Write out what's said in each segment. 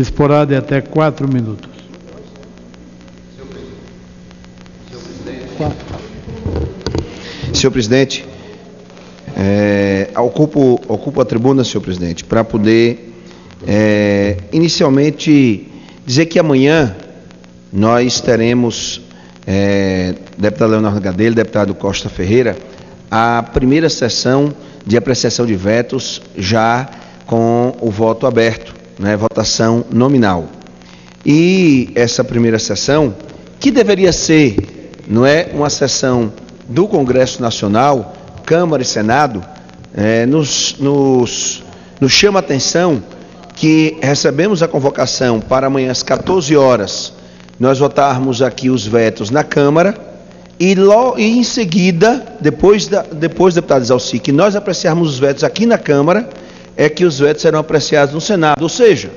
disporá de até quatro minutos. Senhor presidente, é, ocupo, ocupo a tribuna, senhor presidente, para poder é, inicialmente dizer que amanhã nós teremos, é, deputado Leonardo Gadelho, deputado Costa Ferreira, a primeira sessão de apreciação de vetos já com o voto aberto, né, votação nominal. E essa primeira sessão, que deveria ser, não é uma sessão do Congresso Nacional, Câmara e Senado, é, nos, nos, nos chama a atenção que recebemos a convocação para amanhã às 14 horas nós votarmos aqui os vetos na Câmara e, logo, e em seguida, depois, da, depois deputado Zalci, que nós apreciarmos os vetos aqui na Câmara, é que os vetos serão apreciados no Senado. Ou seja,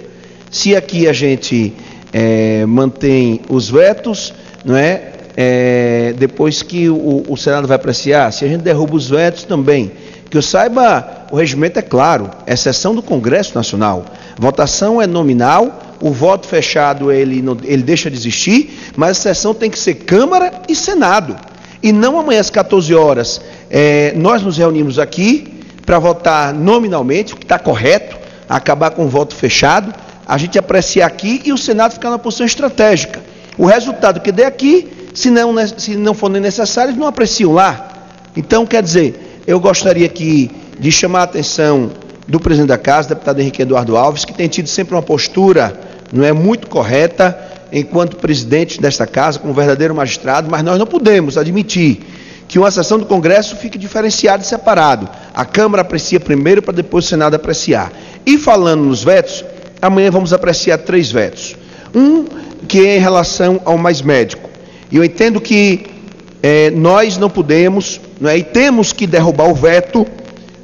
se aqui a gente é, mantém os vetos, não é? é depois que o, o, Senado vai apreciar, se a gente derruba os vetos também. Que eu saiba, o regimento é claro, é sessão do Congresso Nacional. Votação é nominal, o voto fechado ele, ele deixa de existir, mas a sessão tem que ser Câmara e Senado. E não amanhã às 14 horas. É, nós nos reunimos aqui para votar nominalmente, o que está correto, acabar com o voto fechado, a gente apreciar aqui e o Senado ficar na posição estratégica. O resultado que der aqui, se não, se não for necessário, não apreciam lá. Então, quer dizer, eu gostaria aqui de chamar a atenção do presidente da casa, deputado Henrique Eduardo Alves, que tem tido sempre uma postura não é muito correta enquanto presidente desta casa, como verdadeiro magistrado, mas nós não podemos admitir que uma sessão do Congresso fique diferenciada e separado. A Câmara aprecia primeiro para depois o Senado apreciar. E falando nos vetos, amanhã vamos apreciar três vetos. Um que é em relação ao mais médico. E eu entendo que é, nós não podemos, não é, e temos que derrubar o veto,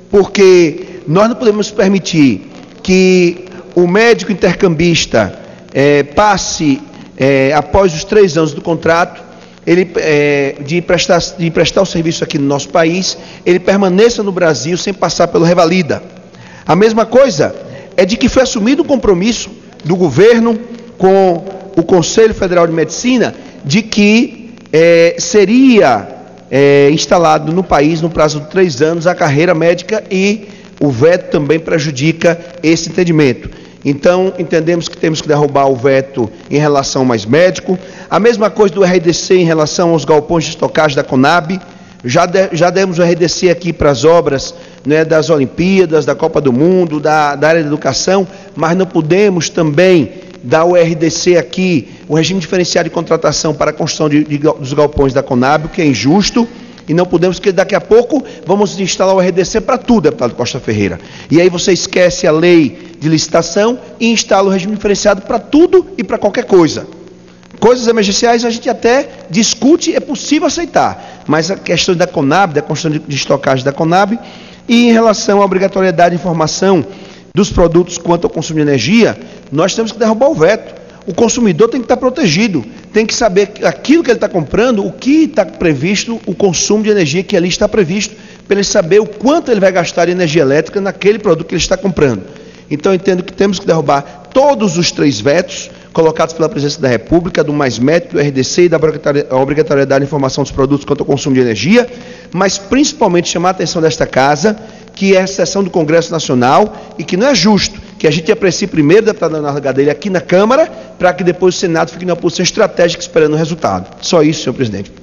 porque nós não podemos permitir que o médico intercambista é, passe, é, após os três anos do contrato, ele, é, de, prestar, de prestar o serviço aqui no nosso país, ele permaneça no Brasil sem passar pelo Revalida. A mesma coisa é de que foi assumido o compromisso do governo com o Conselho Federal de Medicina de que é, seria é, instalado no país, no prazo de três anos, a carreira médica e o veto também prejudica esse entendimento. Então, entendemos que temos que derrubar o veto em relação ao mais médico. A mesma coisa do RDC em relação aos galpões de estocagem da Conab. Já, de, já demos o RDC aqui para as obras né, das Olimpíadas, da Copa do Mundo, da, da área da educação, mas não podemos também dar o RDC aqui, o regime diferenciado de contratação para a construção de, de, dos galpões da Conab, o que é injusto e não podemos, porque daqui a pouco vamos instalar o RDC para tudo, deputado Costa Ferreira. E aí você esquece a lei de licitação e instala o regime diferenciado para tudo e para qualquer coisa. Coisas emergenciais a gente até discute, é possível aceitar, mas a questão da Conab, da de, de estocagem da Conab, e em relação à obrigatoriedade de informação dos produtos quanto ao consumo de energia, nós temos que derrubar o veto. O consumidor tem que estar protegido, tem que saber aquilo que ele está comprando, o que está previsto, o consumo de energia que ali está previsto, para ele saber o quanto ele vai gastar de energia elétrica naquele produto que ele está comprando. Então, entendo que temos que derrubar todos os três vetos colocados pela presidência da República, do mais método, do RDC e da obrigatoriedade de informação dos produtos quanto ao consumo de energia, mas principalmente chamar a atenção desta casa, que é a sessão do Congresso Nacional e que não é justo que a gente aprecie primeiro deputado Leonardo Gadelha aqui na Câmara, para que depois o Senado fique numa posição estratégica esperando o resultado. Só isso, senhor presidente.